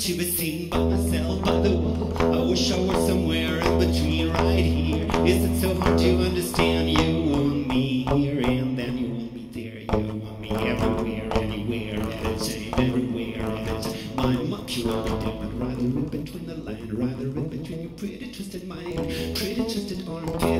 to be seen by myself by the wall. I wish I were somewhere in between, right here. Is it so hard to understand? You want me here and then you want me there. You want me everywhere, anywhere, at a time, everywhere, at a time. My monkey will be down, rather in between the line, rather in between your pretty twisted mind, pretty twisted armpits,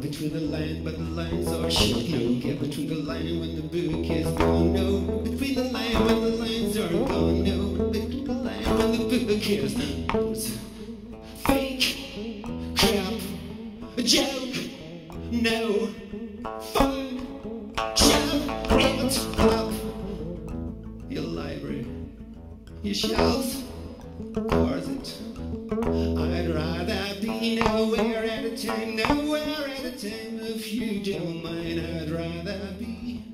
between the line, but the lines are short. No, get between the line when the book is gone. No, between the line when the lines are gone. No, between the line when the book is. Fake crap, a joke, no fun. Shut it up. Your library, your shelves, closet. I'd be nowhere at a time, nowhere at a time. If you don't mind, I'd rather be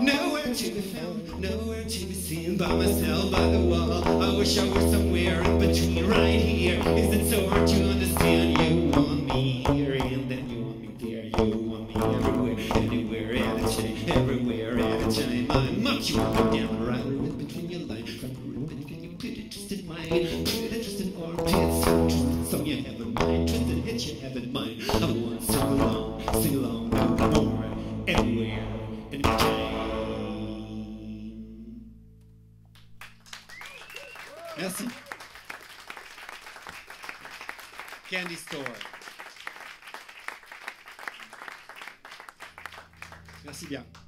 nowhere to be found, nowhere to be seen by myself by the wall. I wish I were somewhere in between, right here. Is it so hard to understand? You want me here and then you want me there. You want me everywhere, anywhere at a time, everywhere at a time. I'm up you up and down, right in between your line, right in between your pretty twisted mind, pretty twisted armpits, twisted song you have in mind, twisted head you have in mind. I want to sing along, sing along no more, everywhere, anytime. Merci. Candy Store. Merci bien.